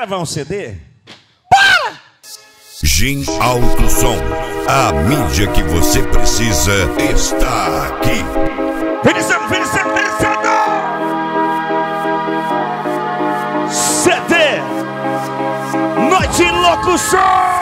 gravar um CD? Para! Gin Alto Som. A mídia que você precisa está aqui. Feliciano, Feliciano, Feliciano! CD! Noite Locução!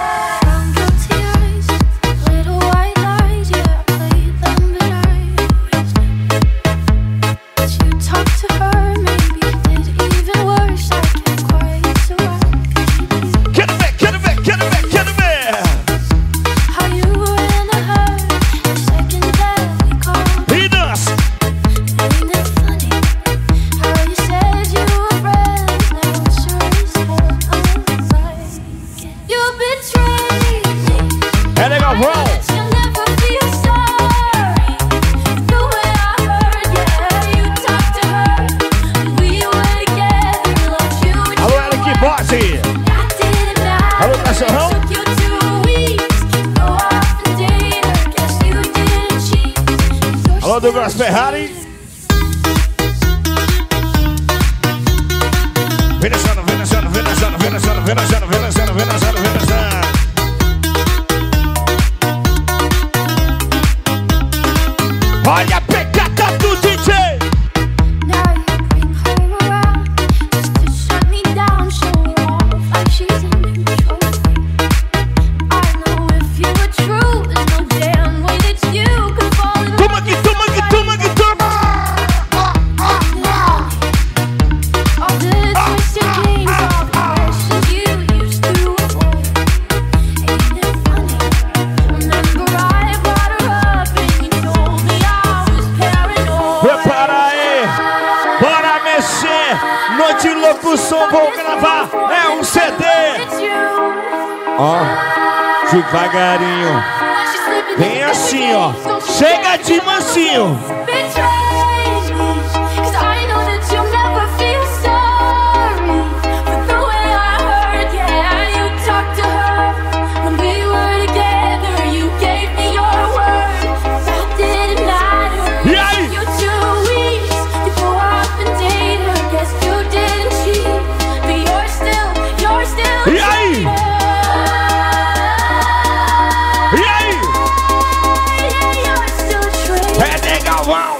Wow.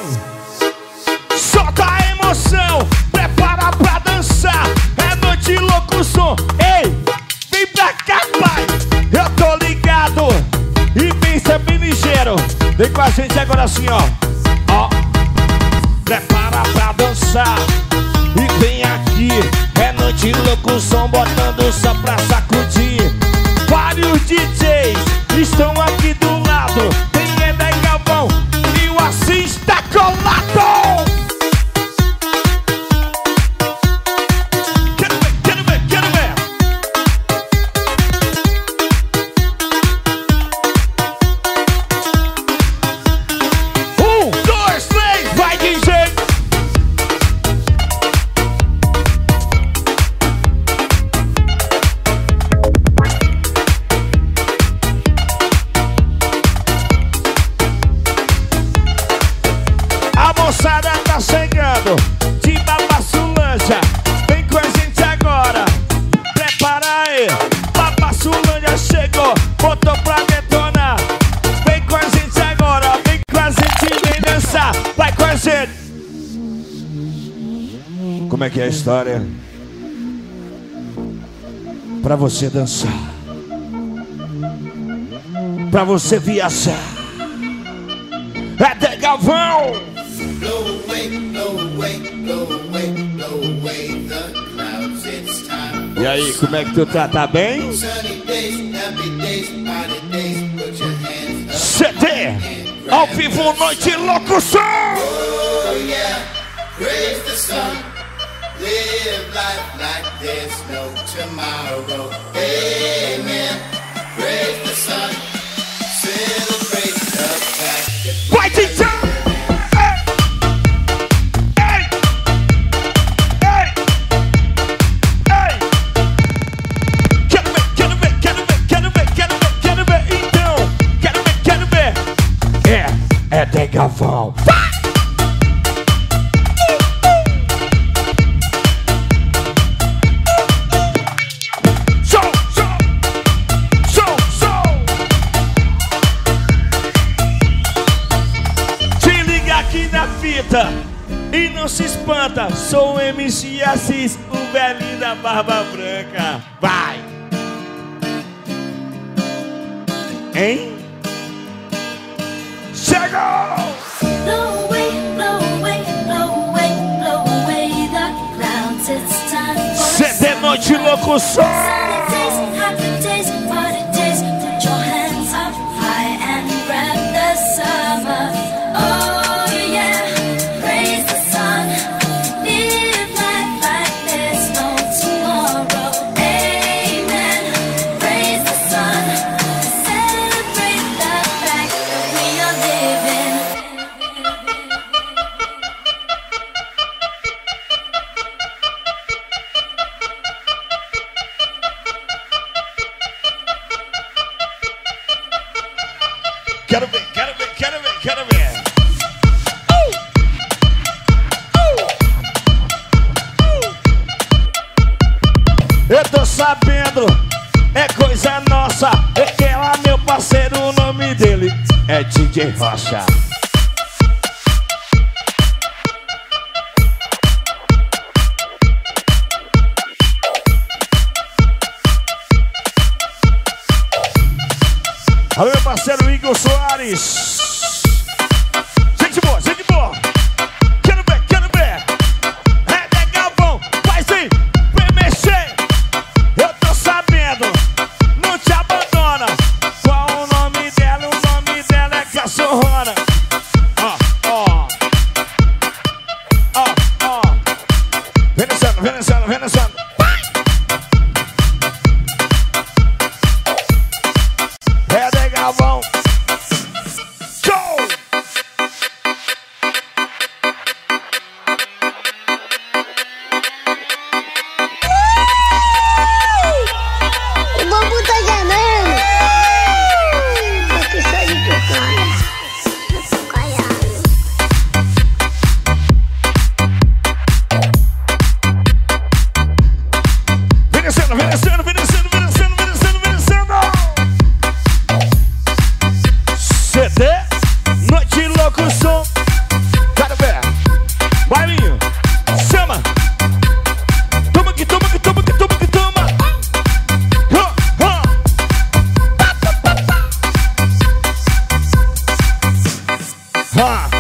como é que é a história. Para você dançar. Para você viajar. É de Galvão. E aí, como é que tu tá? Tá bem? CD ao vivo Noite Locução. Oh, yeah. Praise the sun. live life like there's no tomorrow. Amen. Praise the sun. Celebrate the fact that. Whitey Jones! grita e não se espanta. Sou o MC Assis, o velhinho da barba branca. Vai! Hein? Chegou! No way, no way, no way, no way. The clouds, it's time for CD Noite Locução! DJ Rocha. Alô, meu parceiro Igor Soares. Huh.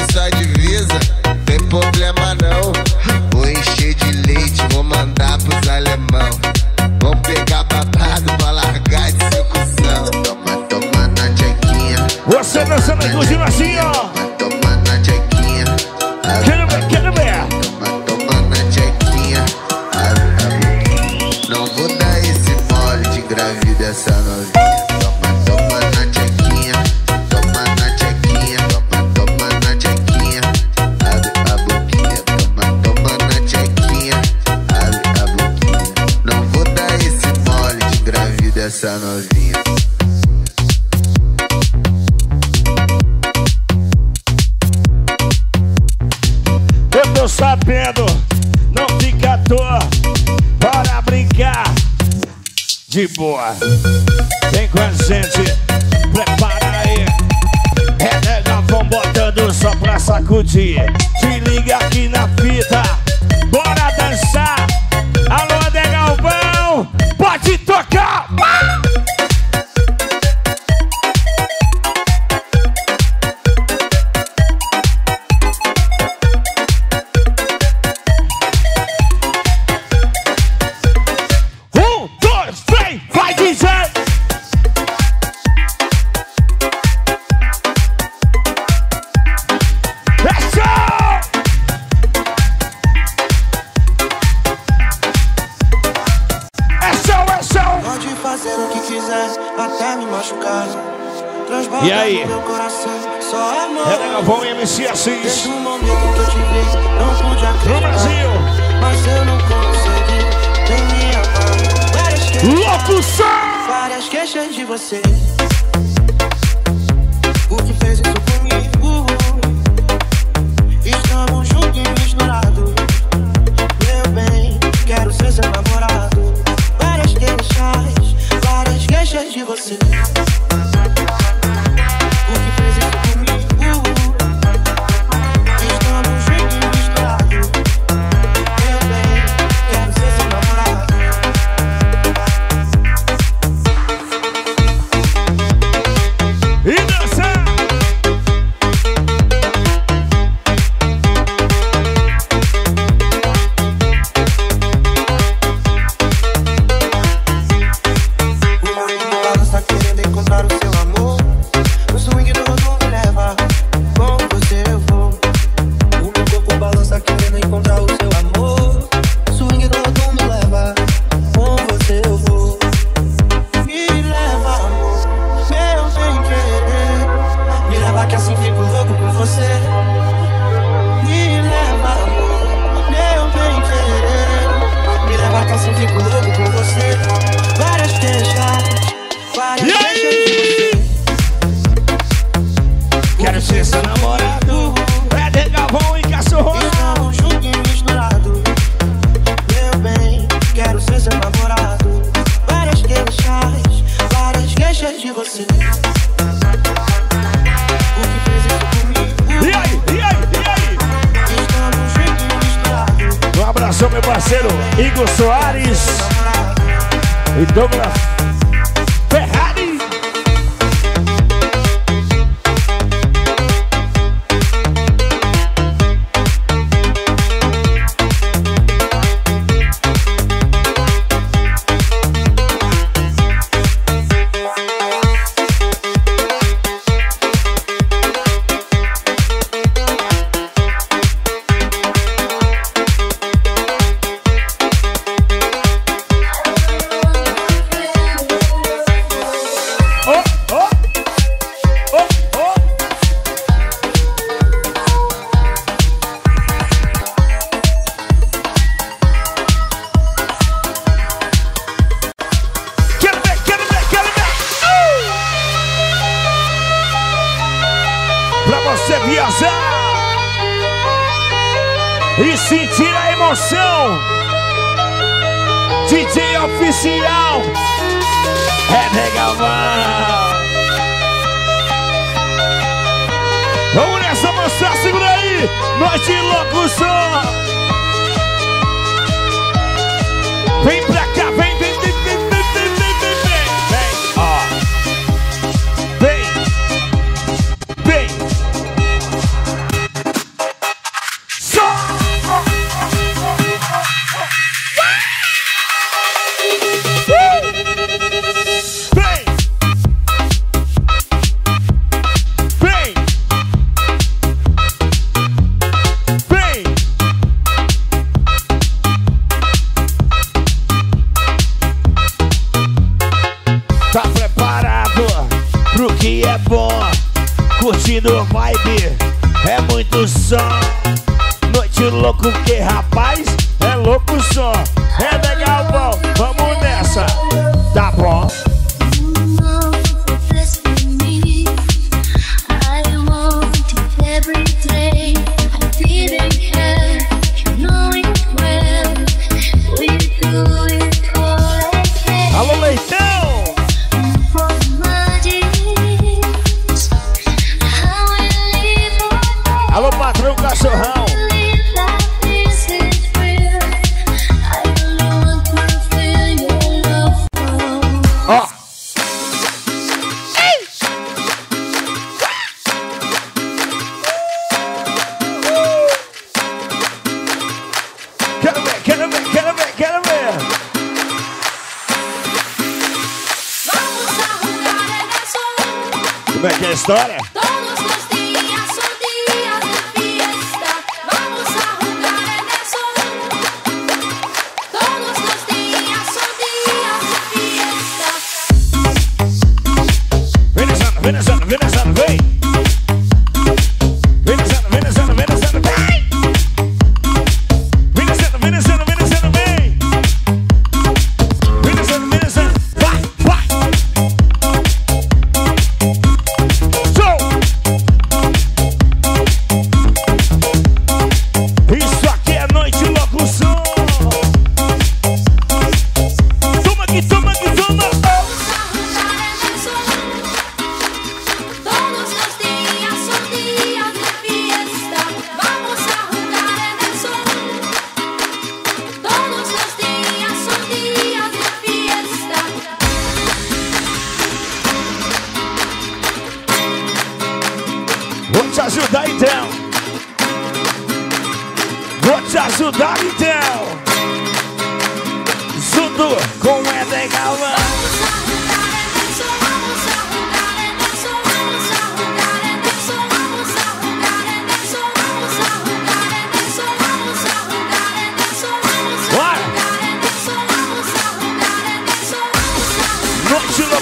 inside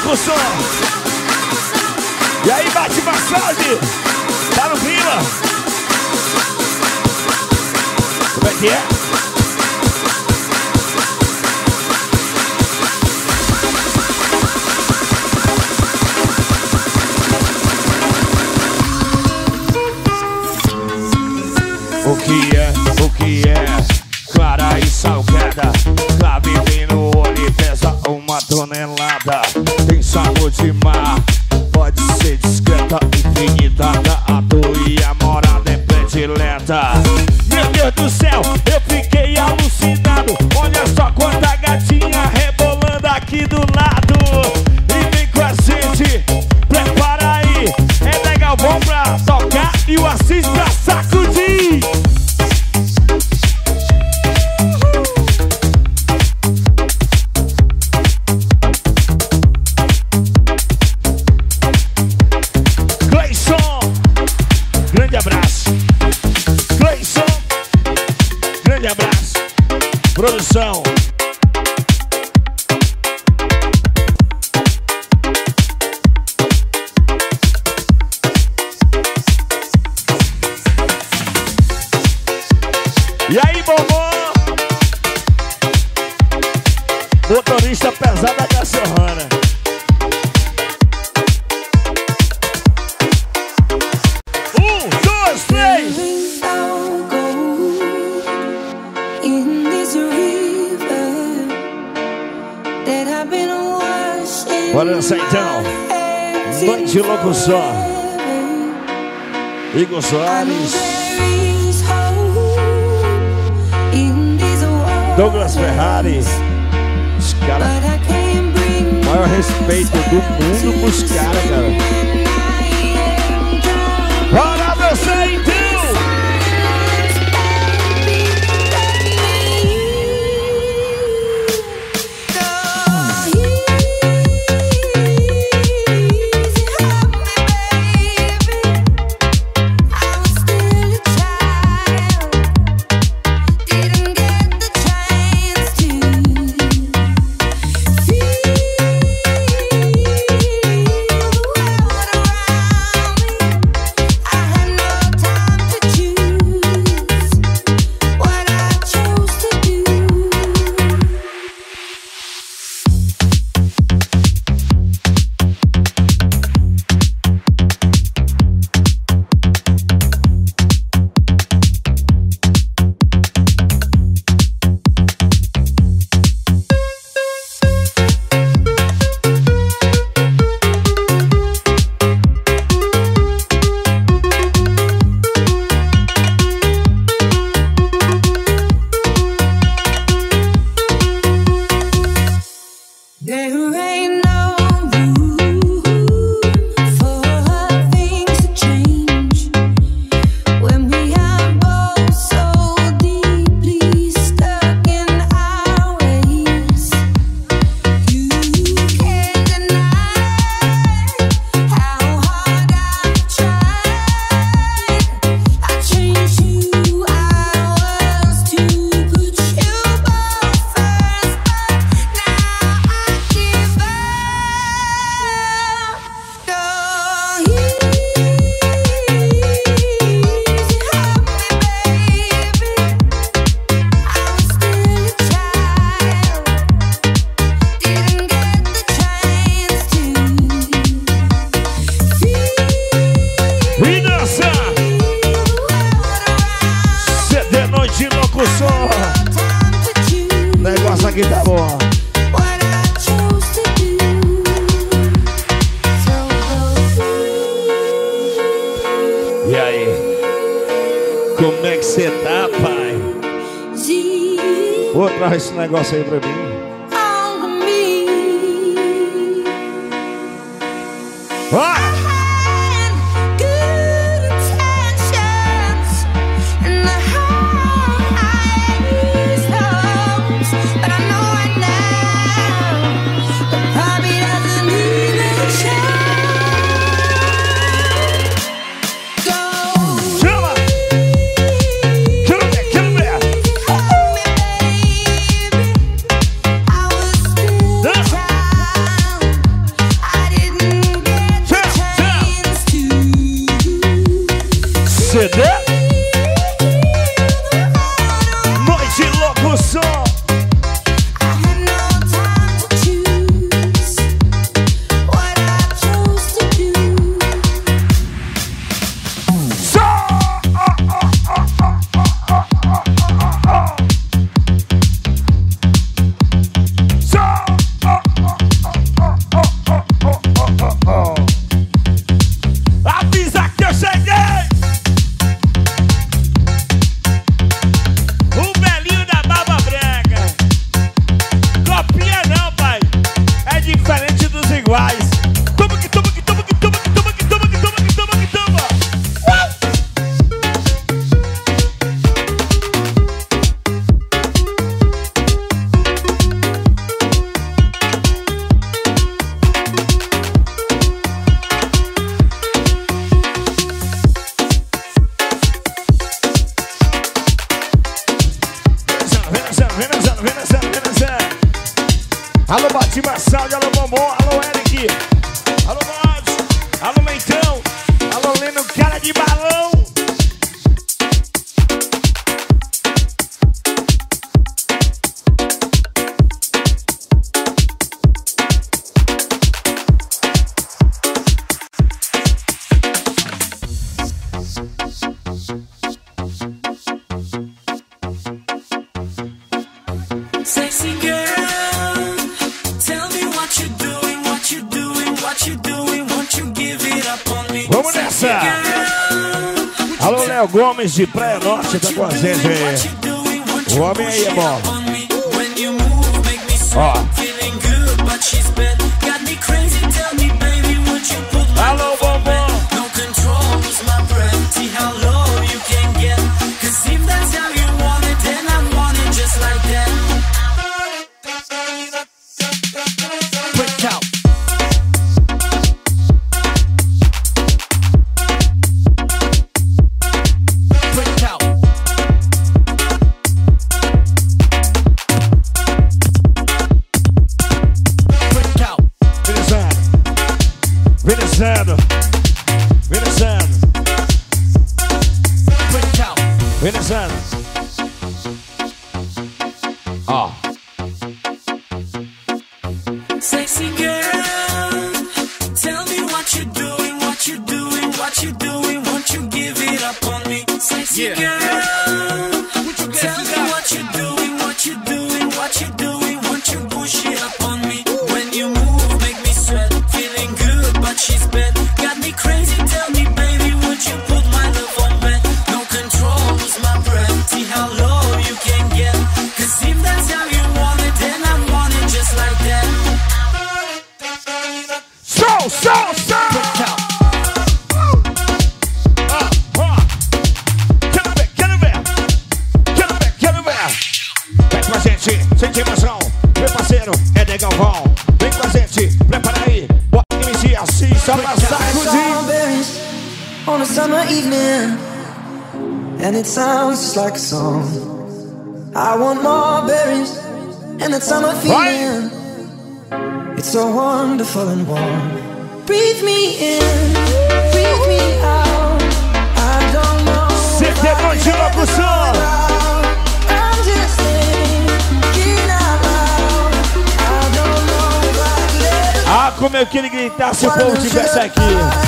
pro som. E aí, bate massagem. Tá no clima? Como é que é? O que é, o que é, clara e salgada pista pesada da Serrana. Um, dois, três. Bora dançar então. Noite louco só. Igor Soares. Douglas Ferrari maior respeito do mundo pros caras, cara. Bora, meu sangue! negócio aí pra Rafael Gomes de Praia Norte da com a aí. O homem aí é bom. Ó. yeah. like a song. I want more berries and the summer feeling. Right. It's so wonderful and warm. Breathe me in, breathe me out. I don't know. Sempre. Ah, como eu queria gritar se o povo estivesse aqui.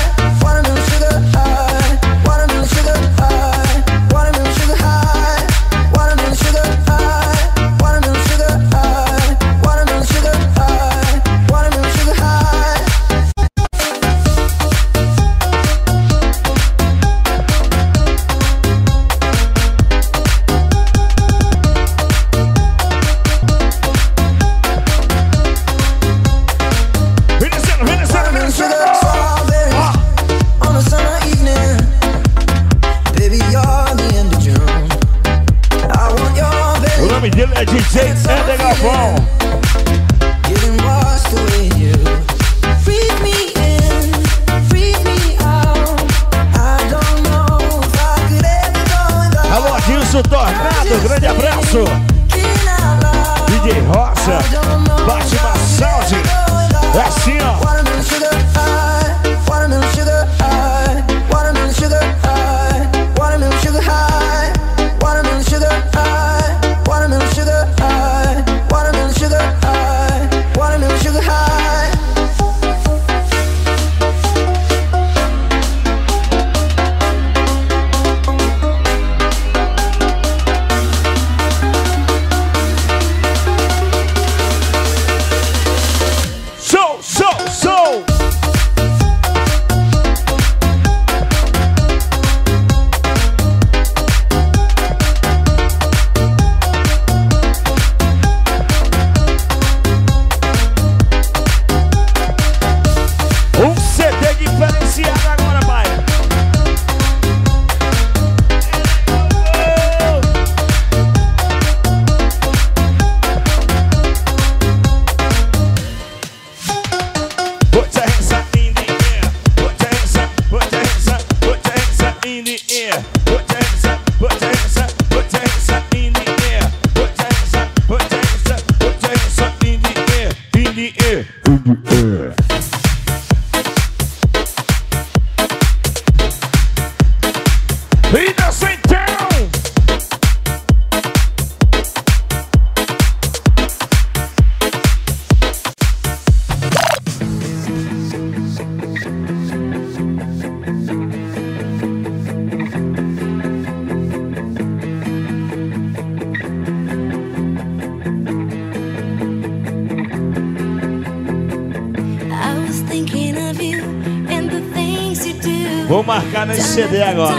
Vou marcar nesse CD agora.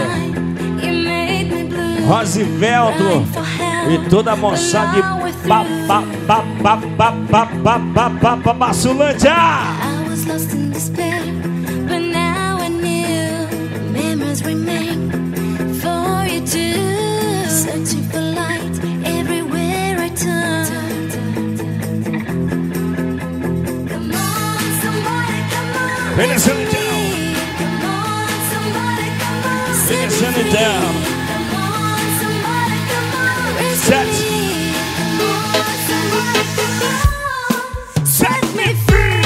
Rosivelto e toda a moçada de Baculândia. Searching for. Venezuela. down. Set. Me free.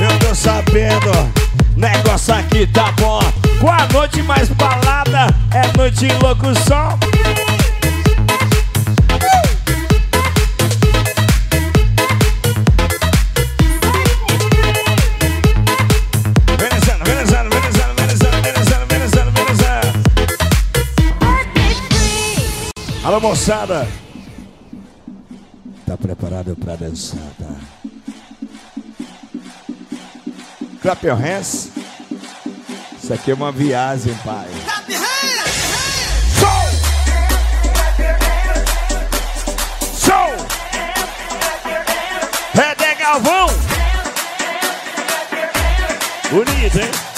Eu tô sabendo, negócio aqui tá bom. Com a noite mais balada, é noite em locução. Moçada! Tá preparado pra dançar, tá? Clap your hands. Isso aqui é uma viagem, pai. Clap your hands! Show! Show! É Galvão! Bonito, hein?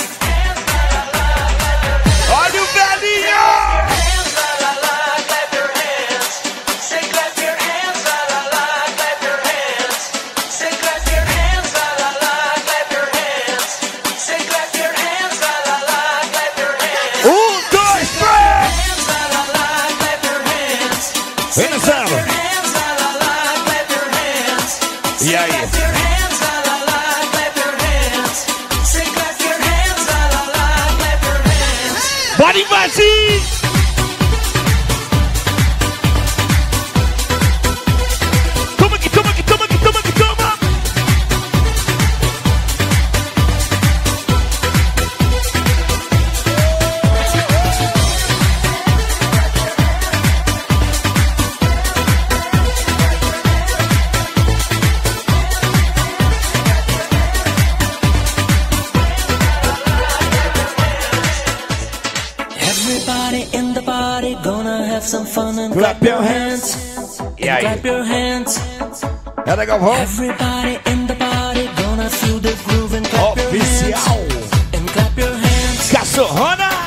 have some fun and clap, your hands. E aí? Clap your hands. É legal, vamos? Everybody in the party gonna feel the groove and clap Oficial. your hands. And clap your hands. Cachorrona!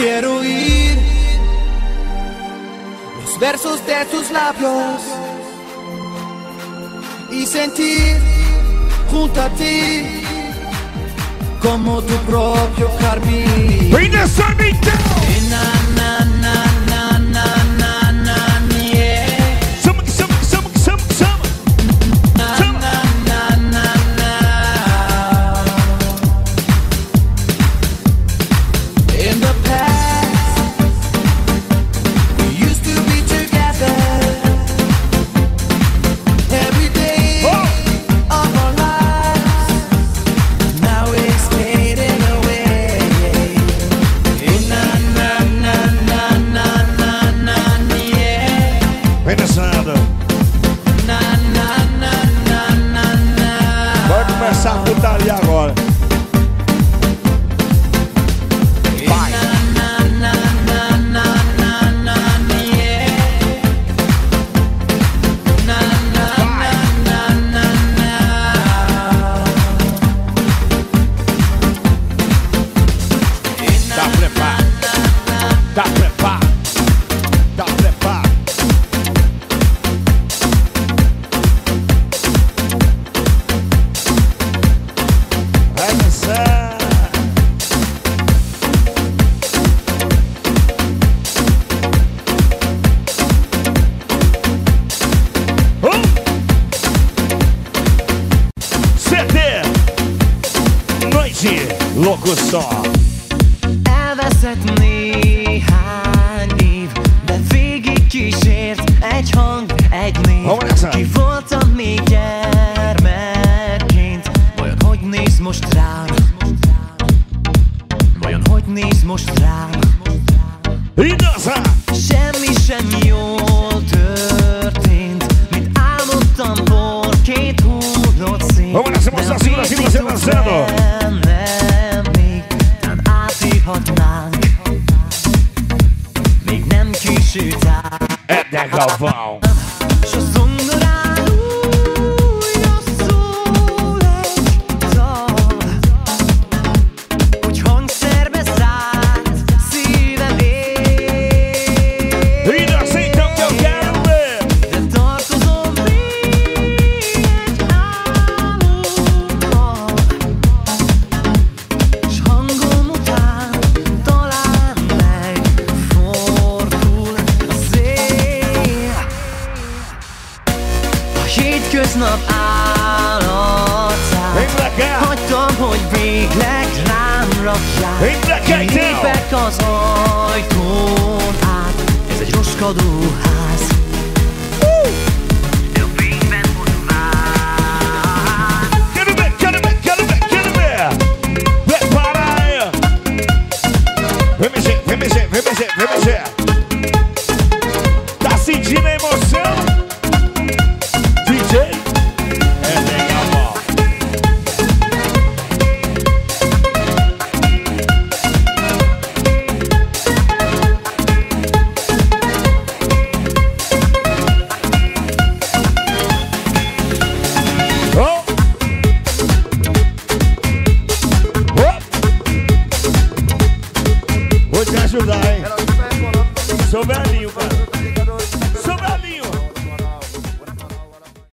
Quiero oír los versos de tus labios y sentir junto a ti como tu propio jardín.